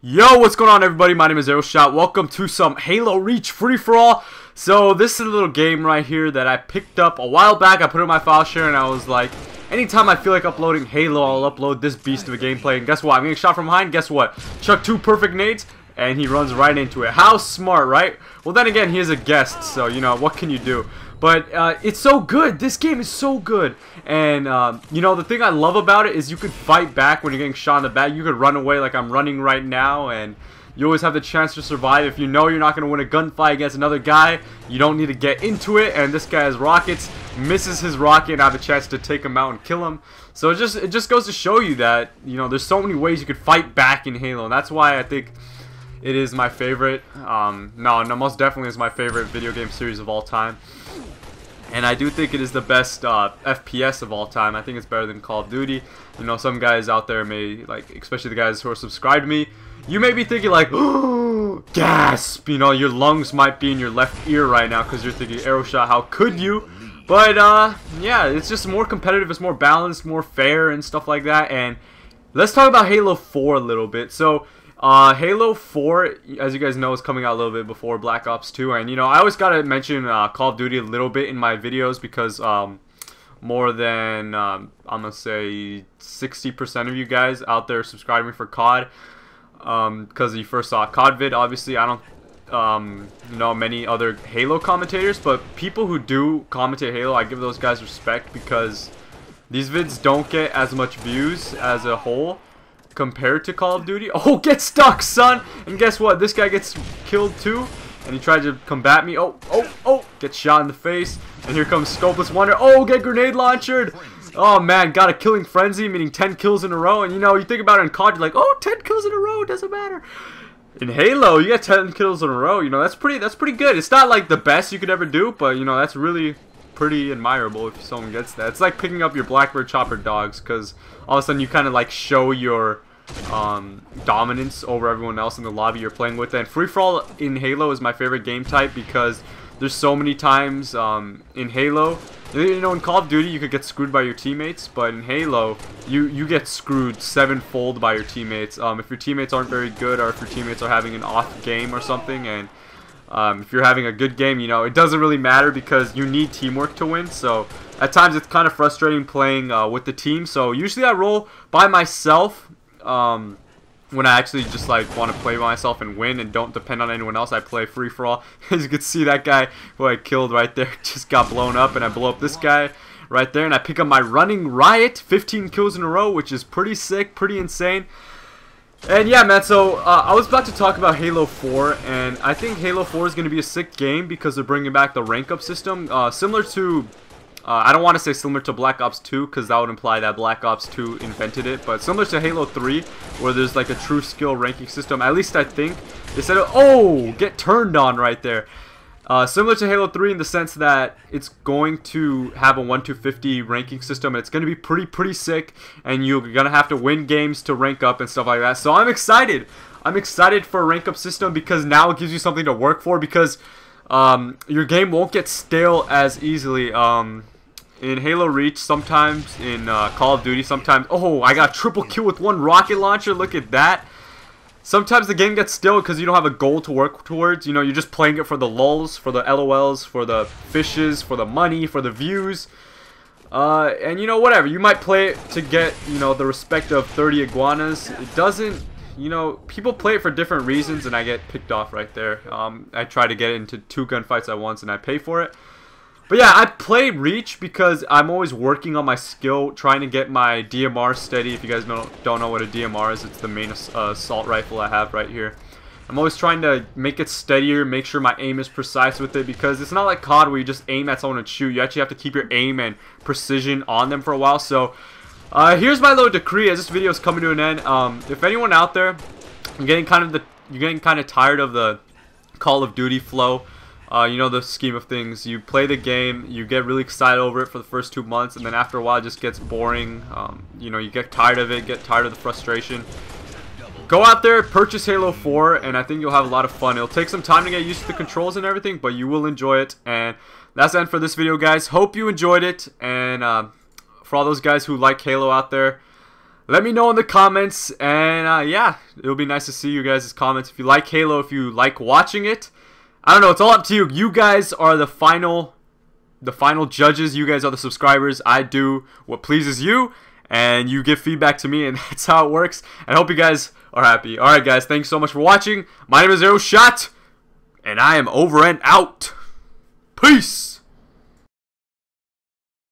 Yo, what's going on everybody? My name is Arrowshot. Welcome to some Halo Reach free-for-all. So this is a little game right here that I picked up a while back. I put it in my file share and I was like, anytime I feel like uploading Halo, I'll upload this beast of a gameplay. And guess what? I'm getting shot from behind. Guess what? Chuck two perfect nades and he runs right into it. How smart, right? Well, then again, he is a guest, so, you know, what can you do? But uh, it's so good. This game is so good. And, um, you know, the thing I love about it is you could fight back when you're getting shot in the back. You could run away like I'm running right now. And you always have the chance to survive. If you know you're not going to win a gunfight against another guy, you don't need to get into it. And this guy has rockets, misses his rocket, and I have a chance to take him out and kill him. So it just, it just goes to show you that, you know, there's so many ways you could fight back in Halo. And that's why I think it is my favorite. Um, no, no, most definitely is my favorite video game series of all time. And I do think it is the best uh, FPS of all time. I think it's better than Call of Duty. You know, some guys out there may, like, especially the guys who are subscribed to me, you may be thinking like, gasp, you know, your lungs might be in your left ear right now because you're thinking, Arrowshot, how could you? But, uh, yeah, it's just more competitive, it's more balanced, more fair and stuff like that. And let's talk about Halo 4 a little bit. So, uh, Halo 4, as you guys know, is coming out a little bit before Black Ops 2, and you know, I always gotta mention uh, Call of Duty a little bit in my videos because um, more than um, I'm gonna say 60% of you guys out there subscribing for COD because um, you first saw COD vid. Obviously, I don't um, know many other Halo commentators, but people who do commentate Halo, I give those guys respect because these vids don't get as much views as a whole compared to Call of Duty. Oh, get stuck, son! And guess what? This guy gets killed too. And he tried to combat me. Oh, oh, oh! Get shot in the face. And here comes Scopeless Wonder. Oh, get grenade launched! Oh, man. Got a killing frenzy, meaning 10 kills in a row. And, you know, you think about it in COD, you're like, oh, 10 kills in a row. Doesn't matter. In Halo, you get 10 kills in a row. You know, that's pretty, that's pretty good. It's not, like, the best you could ever do. But, you know, that's really pretty admirable if someone gets that. It's like picking up your Blackbird Chopper dogs. Because all of a sudden you kind of, like, show your um, dominance over everyone else in the lobby you're playing with. And free-for-all in Halo is my favorite game type because there's so many times um, in Halo, you know, in Call of Duty you could get screwed by your teammates, but in Halo you you get screwed sevenfold by your teammates. Um, if your teammates aren't very good, or if your teammates are having an off game or something, and um, if you're having a good game, you know, it doesn't really matter because you need teamwork to win. So at times it's kind of frustrating playing uh, with the team. So usually I roll by myself um, when I actually just like want to play by myself and win and don't depend on anyone else, I play free for all. As you can see, that guy who I killed right there just got blown up, and I blow up this guy right there, and I pick up my running riot, 15 kills in a row, which is pretty sick, pretty insane. And yeah, man, so uh, I was about to talk about Halo 4, and I think Halo 4 is going to be a sick game because they're bringing back the rank up system, uh, similar to uh, I don't want to say similar to Black Ops 2 because that would imply that Black Ops 2 invented it, but similar to Halo 3 where there's like a TrueSkill ranking system, at least I think. They said, oh, get turned on right there. Uh, similar to Halo 3 in the sense that it's going to have a 1 to 50 ranking system and it's going to be pretty, pretty sick and you're going to have to win games to rank up and stuff like that. So I'm excited. I'm excited for a rank up system because now it gives you something to work for because um, your game won't get stale as easily. Um, in Halo Reach, sometimes in uh, Call of Duty, sometimes, oh, I got triple kill with one rocket launcher, look at that. Sometimes the game gets still because you don't have a goal to work towards, you know, you're just playing it for the lulls, for the LOLs, for the fishes, for the money, for the views. Uh, and you know, whatever, you might play it to get, you know, the respect of 30 iguanas. It doesn't, you know, people play it for different reasons and I get picked off right there. Um, I try to get into two gunfights at once and I pay for it. But yeah, I play Reach because I'm always working on my skill, trying to get my DMR steady. If you guys don't, know what a DMR is, it's the main uh, assault rifle I have right here. I'm always trying to make it steadier, make sure my aim is precise with it because it's not like COD where you just aim at someone and shoot. You actually have to keep your aim and precision on them for a while. So uh, here's my little decree as this video is coming to an end. Um, if anyone out there, I'm getting kind of the, you're getting kind of tired of the Call of Duty flow. Uh, you know the scheme of things. You play the game, you get really excited over it for the first two months, and then after a while it just gets boring. Um, you know, you get tired of it, get tired of the frustration. Go out there, purchase Halo 4, and I think you'll have a lot of fun. It'll take some time to get used to the controls and everything, but you will enjoy it. And that's the end for this video, guys. Hope you enjoyed it, and uh, for all those guys who like Halo out there, let me know in the comments, and uh, yeah, it'll be nice to see you guys' comments. If you like Halo, if you like watching it, I don't know. It's all up to you. You guys are the final, the final judges. You guys are the subscribers. I do what pleases you, and you give feedback to me, and that's how it works. I hope you guys are happy. All right, guys. Thanks so much for watching. My name is Arrow Shot, and I am over and out. Peace.